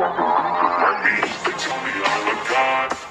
That me, they tell me I'm a god.